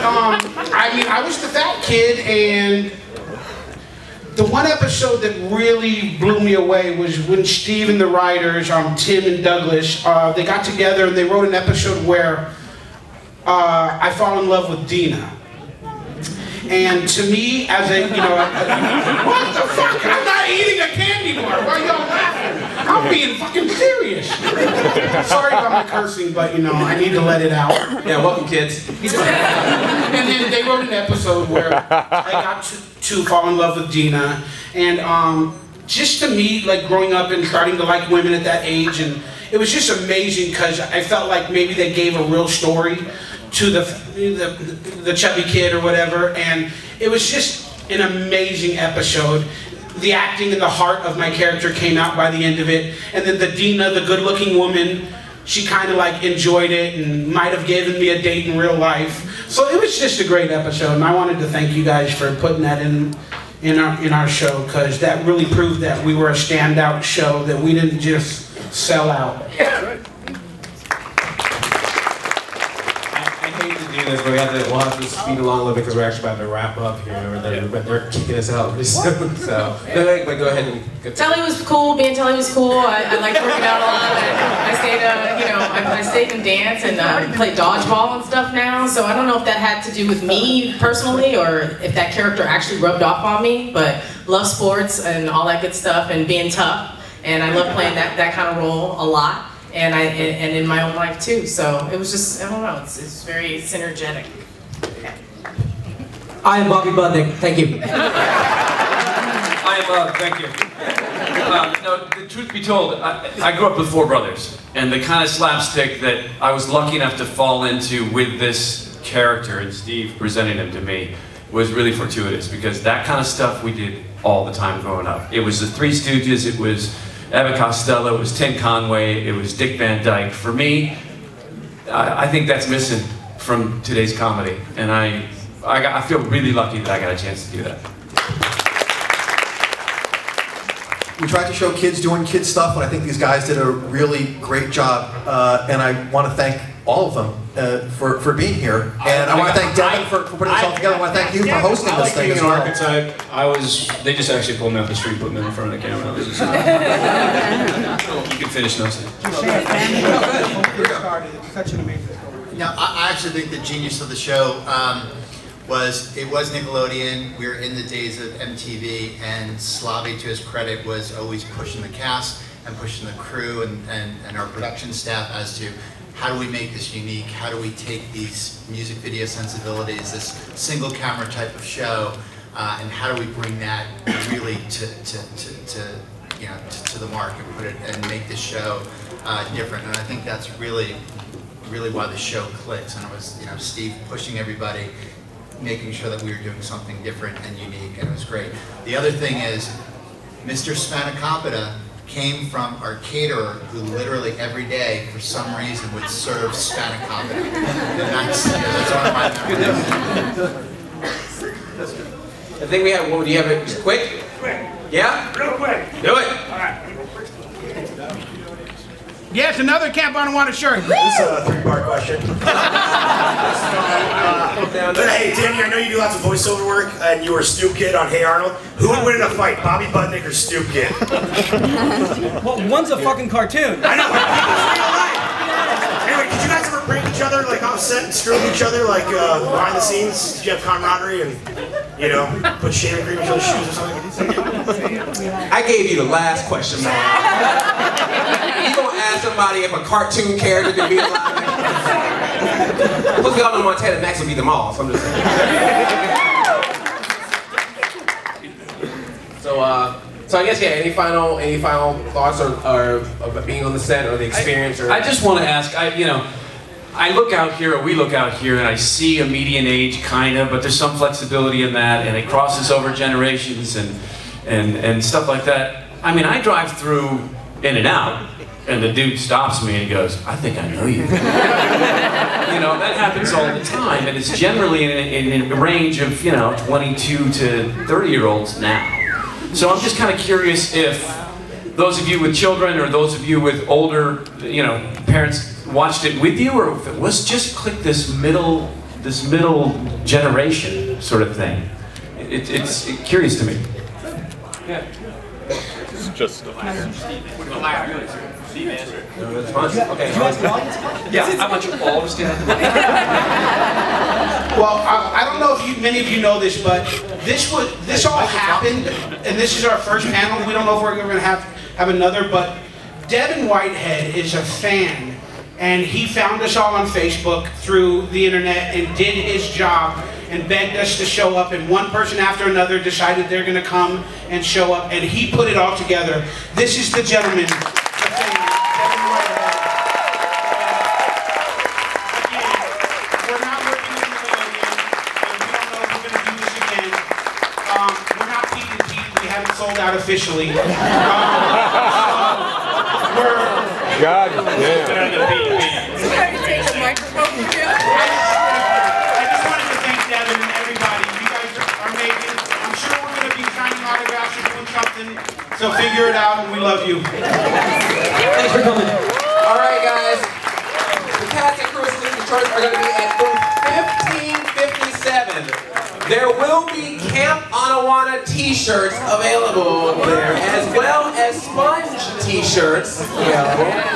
But um, I mean, I was the fat kid, and the one episode that really blew me away was when Steve and the writers, um, Tim and Douglas, uh, they got together and they wrote an episode where uh, I fall in love with Dina. And to me, as a, you know, what the fuck? I'm not eating a candy bar. Why y'all laughing? I'm being fucking serious. Sorry about my cursing, but you know, I need to let it out. Yeah, welcome kids. and then they wrote an episode where I got to, to fall in love with Dina. And um, just to me, like growing up and starting to like women at that age, and it was just amazing because I felt like maybe they gave a real story to the, the, the chubby kid or whatever, and it was just an amazing episode. The acting and the heart of my character came out by the end of it, and then the Dina, the good-looking woman, she kind of like enjoyed it and might have given me a date in real life. So it was just a great episode, and I wanted to thank you guys for putting that in in our in our show because that really proved that we were a standout show that we didn't just sell out. I hate to do this, but we have to, we'll have to speed along a little bit because we're actually about to wrap up here. Or they're, they're kicking us out pretty soon. So, no, but go ahead and go. Telly was cool. Being Telly was cool. I, I liked working out a lot. I, I stayed, uh, you know, I, I stayed in dance and uh, played dodgeball and stuff now. So I don't know if that had to do with me personally or if that character actually rubbed off on me. But love sports and all that good stuff and being tough. And I love playing that, that kind of role a lot. And I and, and in my own life too. So it was just I don't know. It's, it's very synergetic. I am Bobby Budnick. Thank you. I am, uh, thank you. Uh, no, the truth be told, I, I grew up with four brothers, and the kind of slapstick that I was lucky enough to fall into with this character and Steve presenting him to me was really fortuitous because that kind of stuff we did all the time growing up. It was the Three Stooges, it was Abbott and Costello, it was Tim Conway, it was Dick Van Dyke. For me, I, I think that's missing from today's comedy, and I, I, got, I feel really lucky that I got a chance to do that. We tried to show kids doing kid stuff, and I think these guys did a really great job. Uh, and I want to thank all of them uh, for, for being here. And I, want to thank Devin for, for putting this all together. I want to thank you for hosting I this like thing being as an well. archetype. I was, they just actually pulled me off the street, put me in front of the camera. I was just, you can finish now. Sam. Now, I I actually think the genius of the show um, was it was Nickelodeon. We were in the days of MTV, and Slavkin, to his credit, was always pushing the cast and pushing the crew and, and, and our production staff as to how do we make this unique? How do we take these music video sensibilities, this single camera type of show, uh, and how do we bring that really to, to, to, to you know to, to the mark and put it and make this show uh, different? And I think that's really really why the show clicks. And it was, you know, Steve pushing everybody, making sure that we were doing something different and unique, and it was great. The other thing is, Mr. Spanakopita came from our caterer who literally every day, for some reason, would serve Spanakopita. And that's, that's one of my memories. I think we have, what, do you have it quick? Quick. Yeah? Real quick. Do it. All right. Yes, another Camp Anawanna shirt. This is a three-part question. But hey, Danny, I know you do lots of voiceover work, and you were Stoop Kid on Hey Arnold. Who would win in a fight, Bobby Budnick or Stoop Kid? well, one's a fucking cartoon. I know. Anyway, did you guys ever prank each other, like off set and screw with each other, like uh, behind the scenes? Did you have camaraderie and, you know, put shaving cream in each other's shoes or something? I gave you the last question, man. you gonna ask somebody if a cartoon character can be alive? Plus, we all know Montana Max will beat them all, so I'm just saying. So, uh, so I guess yeah. Any final, any final thoughts or, or of being on the set or the experience? Or I just want to ask, I, you know, I look out here, or we look out here, and I see a median age, kind of, but there's some flexibility in that, and it crosses over generations and, and, and stuff like that. I mean, I drive through In and Out, and the dude stops me and goes, I think I know you. you know, that happens all the time, and it's generally in a, in a range of, you know, 22 to 30 year olds now. So I'm just kind of curious if those of you with children or those of you with older, you know, parents watched it with you, or if it was just click this middle this middle generation sort of thing. It, it's curious to me. Yeah. It's just a Okay. Yeah, I want you all to stand. up. Well, I, I don't know if you, many of you know this, but this was this all happened, and this is our first panel. We don't know if we're going to have have another, but Devin Whitehead is a fan, and he found us all on Facebook through the internet and did his job and begged us to show up. And one person after another decided they're going to come and show up, and he put it all together. This is the gentleman. the fan, Devin Whitehead. Again, we're going to do this again um we're not so figure it out, and we love you. Thanks for coming. All right, guys. The cast and crew of Salute Your Shorts are going to be at booth 1557. There will be Camp Anawanna t-shirts available there, as well as sponge t-shirts available.